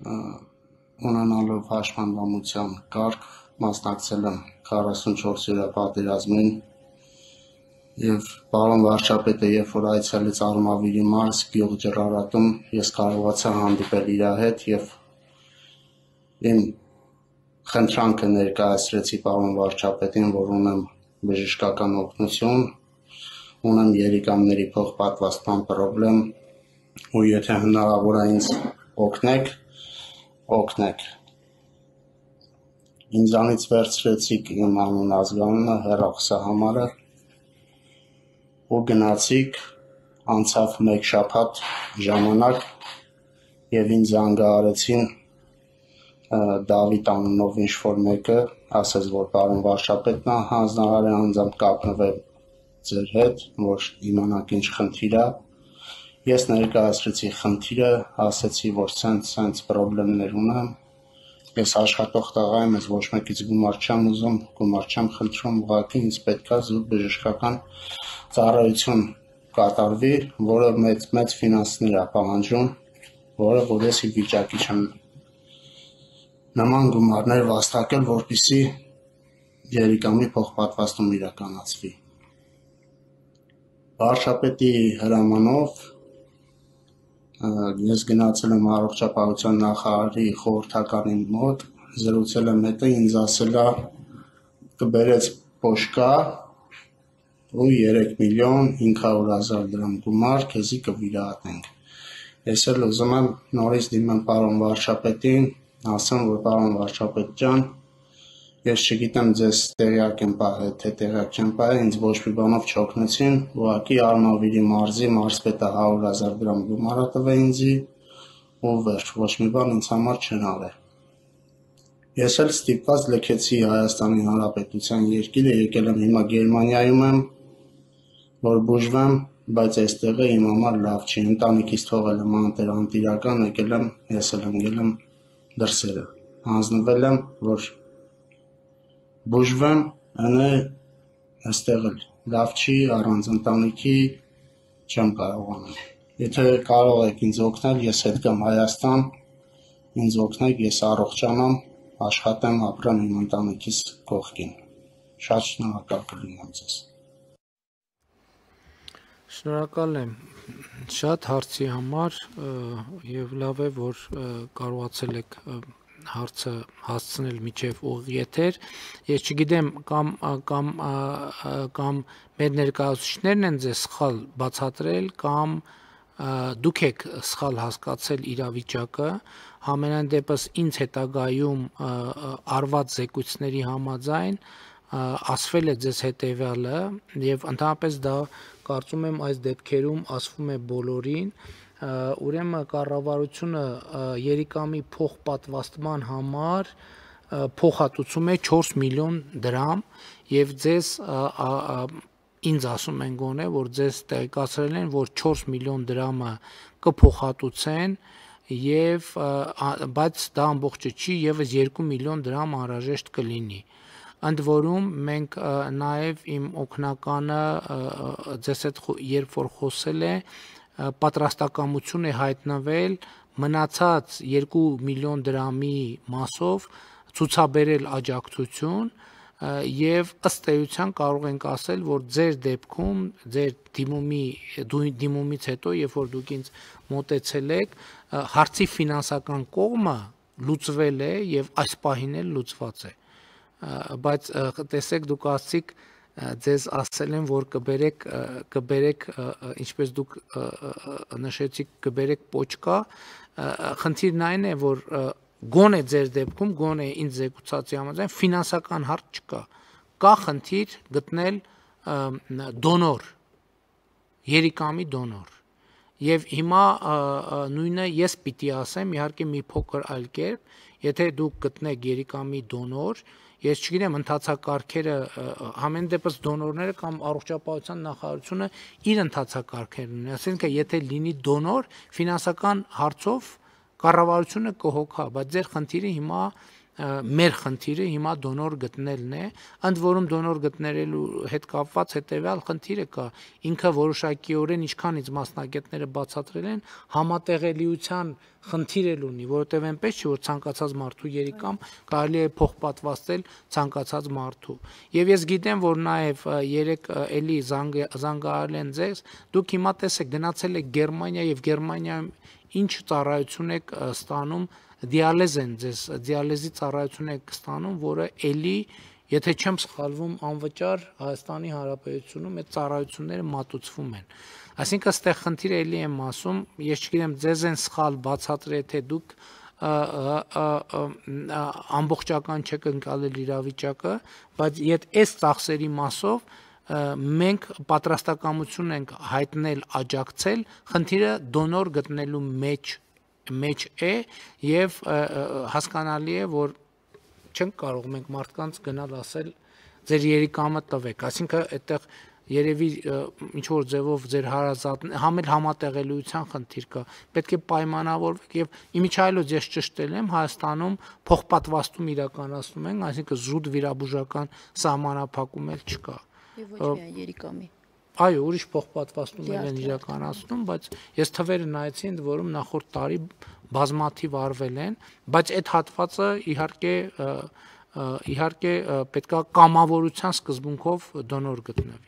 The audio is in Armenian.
ունենալով հաշմանդամության կարգ մասնակցել եմ 44-րդ պատերազմին եւ պարոն վարչապետը երբ որ այցելեց Արմավիրի մարզ գյուղ ջրարատում ես կարողացա հանդիպել իր հետ եւ իմ խնդրանքը ներկայացրեցի պարոն վարչապետին, որ ունեմ բժշկական օգնություն, ունեմ երիկամների փոխպատվաստման խնդրեմ ու եթե հնարավոր է ինձ օգնեք, օգնեք։ Ինձանից վերցրեցիք իմ անուն ազգանունը, հեռախոսահամարը ու գնացիք, անցավ մեկ շաբաթ ժամանակ եւ ինձ զանգահարեցին Դավիթ անունով ինչ-որ մեկը, ասաց, որ պարոն վարչապետն է հանձնարար է անձամբ կապնվել ձեր հետ, որ իմանաք ինչ խնդիր է։ Ես ներկայացրեցի խնդիրը, ասացի, որ սենց-սենց խնդիրներ ունեմ, ես աշխատող տղա եմ, ես ոչ մեկից գումար չեմ ուզում, գումար չեմ խնդրում, ուղղակի ինձ պետքա զուտ բժշկական ծառայություն կատարվի, որը մեծ մեծ ֆինանսներ է պահանջում, որը որ ես վիճակի չեմ նման գումարներ վաստակել, որպիսի երիկամի փոխպատվաստում իրականացվի։ Վարշապետի հրամանով ես գնացել եմ առողջապահության նախարարի խորհրդականի մոտ, զրուցել եմ հետո ինձ ասել է կբերեց փոշկա ու 3 միլիոն 500 հազար դրամ գումար քեզի կվիրահատենք։ Ես էլ ուզում եմ նորից դիմեմ պարոն վարչապետին, ասեմ, որ պարոն վարչապետ ջան, ես չգիտեմ ձեզ տեղյակ եմ պահել, թե տեղյակ չեմ պահել, ինձ ոչ մի բանով չօգնեցին, ուղղակի Արմավիրի մարզի մարզպետը 100 հազար դրամ գումար տվել ինձի ու վերջ, ոչ մի բան ինձ համար չեն արել։ Ես էլ ստիպված լքեցի Հայաստանի Հանրապետության երկիրը, եկել եմ հիմա Գերմանիայում եմ, որ բուժվեմ, բայց այստեղը իմ համար լավ չի։ Ընտանիքից թողել եմ անտեր անտիրական, եկել եմ, ես էլ եմ գել եմ դրսերը։ Հանձնվել եմ, որ բուժվեմ, անե այստեղ էլ լավ չի, առանց ընտանիքի չեմ կարողանում։ Եթե կարող եք ինձ օգնել, ես հետ կամ Հայաստան, ինձ օգնեք, ես առողջանամ, աշխատեմ, ապրեմ իմ ընտանիքիս կողքին։ Շատ շնորհակալ կլինեմ ձեզ։ Շնորհակալ եմ շատ հարցի համար եւ լավ է որ կարողացել եք հարցը հասցնել միջև ուղիղ եթեր։ Ես չգիտեմ կամ կամ կամ մեր ներկայացուցիչներն են ձեզ սխալ բացատրել կամ դուք եք սխալ հասկացել իրավիճակը համենայն դեպս ինձ հետագայում արված զեկույցների համաձայն ասվել է ձեզ հետեւյալը եւ ընդհանրապես դա կարծում եմ այս դեպքերում ասվում է բոլորին, ուրեմն կառավարությունը Երիկամի փոխպատվաստման համար փոխհատուցում է 4 միլիոն դրամ եւ ձեզ ինձ ասում են գոնե որ ձեզ տեղեկացրել են որ 4 միլիոն դրամը կփոխհատուցեն եւ բայց դա ամբողջը չի եւս 2 միլիոն դրամ անհրաժեշտ կլինի ընդ որում մենք նաև իմ օկնականը ձեզ հետ երբ որ խոսել է պատրաստակամություն է հայտնվել մնացած 2 միլիոն դրամի մասով ցուցաբերել աջակցություն եւ ըստ էության կարող ենք ասել, որ ձեր դեպքում ձեր դիմումի դիմումից հետո, երբ որ դուք ինձ մտեցել եք, հարցի ֆինանսական կողմը լուծվել է եւ այս պահին էլ լուծված է բայց տեսեք դուք ասցիք ձեզ ասել են որ կբերեք կբերեք ինչպես դուք նշեցիք կբերեք պոչկա խնդիրն այն է որ գոնե ձեր դեպքում գոնե ինձ զեկուցածի համաձայն ֆինանսական հարց չկա կա խնդիր գտնել դոնոր երիկամի դոնոր Եվ հիմա նույնը ես պիտի ասեմ, իհարկե մի փոքր այլ կերպ, եթե դուք գտնեք երիկամի դոնոր, Ես չգիտեմ ընթացակարգերը համեն դեպս դոնորները կամ առողջապահության նախարարությունը իր ընթացակարգերն ունի, ասենք եթե լինի դոնոր, ֆինանսական հարցով կառավարությունը կհոգա, բայց ձեր խնդիրը հիմա մեր խնդիրը հիմա դոնոր գտնելն է, ընդ որում դոնոր գտնելու հետ կապված հետեւյալ խնդիրը կա, ինքը որոշակիորեն ինչքանից մասնագետները բացատրել են, համատեղելիության խնդիր էլ ունի, որովհետև այնպես չի որ ցանկացած մարդու երիկամ կարելի է փոխպատվաստել ցանկացած մարդու։ Եվ ես գիտեմ, որ նաև երեք էլի զանգահարել են ձեզ, դուք հիմա տեսեք գնացել եք Գերմանիա եւ Գերմանիայում ինչ ծառայություն եք ստանում դիալեզ են ձեզ դիալեզի ծառայություն եք ստանում, որը էլի Եթե չեմ սխալվում, անվճար Հայաստանի Հանրապետությունում այդ ծառայությունները մատուցվում են։ Այսինքն, այստեղ խնդիրը էլի եմ ասում, ես չգիտեմ, ձեզ են սխալ բացատրել, թե դուք ամբողջական չեք ընկալել իրավիճակը, բայց իդ այս ծախսերի մասով մենք պատրաստակամություն ենք հայտնել աջակցել, խնդիրը դոնոր գտնելու մեջ մեջ է եւ հասկանալի է որ չենք կարող մենք մարդկանց գնալ ասել ձեր երիկամը տվեք այսինքն այդտեղ երևի ինչ որ ձևով ձեր հարազատ համ էլ համատեղելիության խնդիր կա պետք է պայմանավորվեք եւ իմիջայլոց ես ճշտել եմ Հայաստանում փոխպատվաստում իրականացնում են այսինքն զուտ վիրաբուժական սահմանափակում էլ չկա եւ ոչ միայն երիկամի Այո, ուրիշ փոխպատվաստում են իրականացնում, բայց ես թվերը նայեցի, ընդ որում նախորդ տարի բազմաթիվ արվել են, բայց այդ հատվածը իհարկե իհարկե պետքա կամավորության սկզբունքով դոնոր գտնվի։